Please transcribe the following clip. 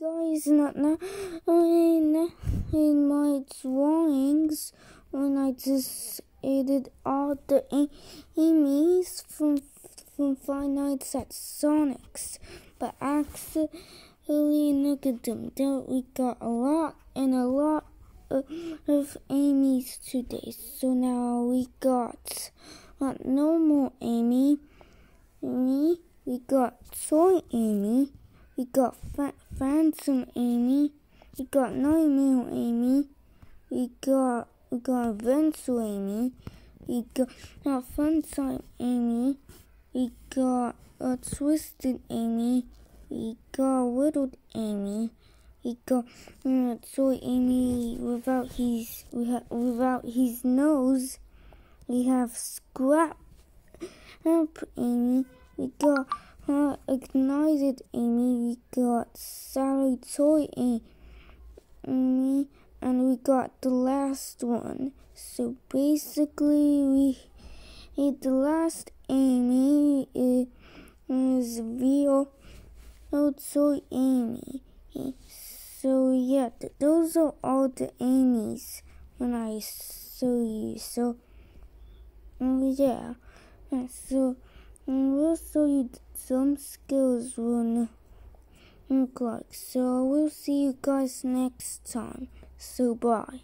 guys, not now in, in my drawings when I just added all the Amy's from from Five Nights at Sonic's, but actually look at them. There we got a lot and a lot of, of Amy's today. So now we got not no more Amy. Amy, we got Toy Amy. We got fa- Phantom Amy. We got Nightmare Amy. We got we got Adventure Amy. We got a Fun Time Amy. We got a Twisted Amy. We got Withered Amy. We got uh, Toy Amy without his without his nose. We have Scrap Amy. We got uh, ignited Amy, we got Sally Toy Amy, and we got the last one. So basically, we hit the last Amy is real Toy Amy. So yeah, those are all the Amy's when I show you. So yeah, so we'll show you some skills look like. So we'll see you guys next time. So bye.